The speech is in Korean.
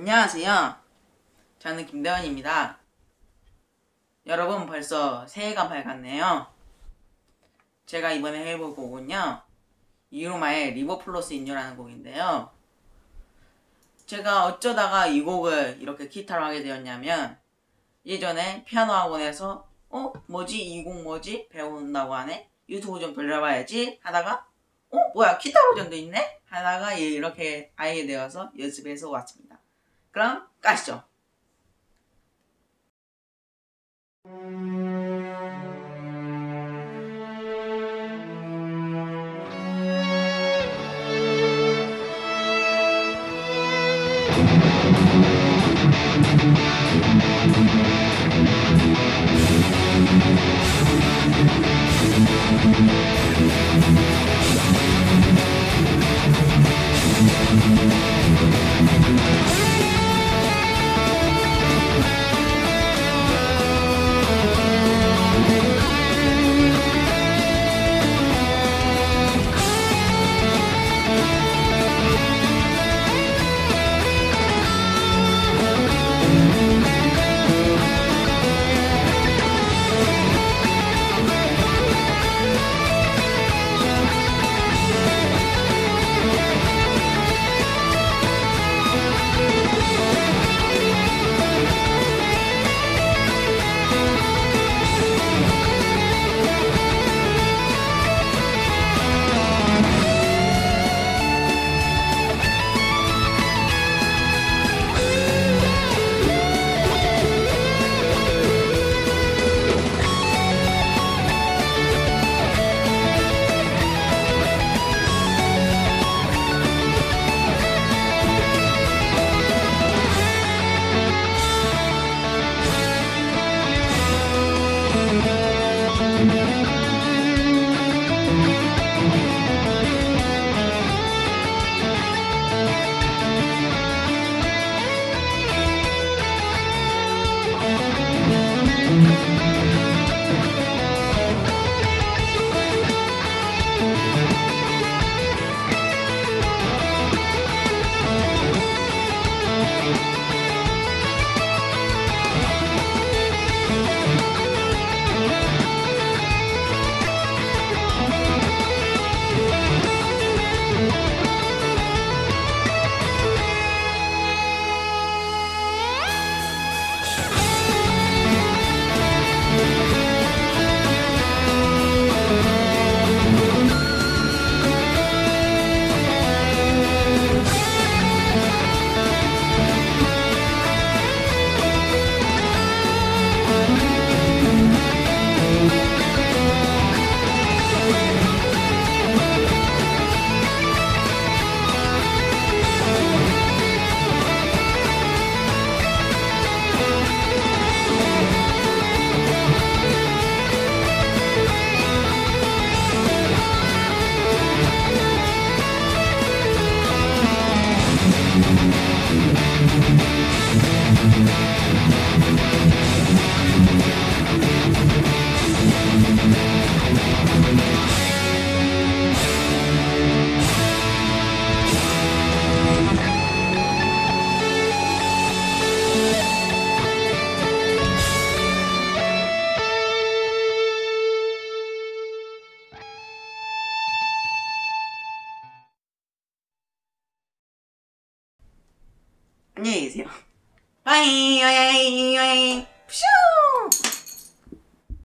안녕하세요. 저는 김대원입니다. 여러분 벌써 새해가 밝았네요. 제가 이번에 해볼 곡은요. 이루마의 리버플러스 인유라는 곡인데요. 제가 어쩌다가 이 곡을 이렇게 기타로 하게 되었냐면 예전에 피아노 학원에서 어? 뭐지? 이 곡 뭐지? 배운다고 하네? 유튜브 좀 돌려봐야지 하다가 어? 뭐야? 기타 버전도 있네? 하다가 이렇게 알게 되어서 연습해서 왔습니다. 그럼 가시죠. 안녕히 계세요. 빠이, 빠이, 빠이, 푸슈!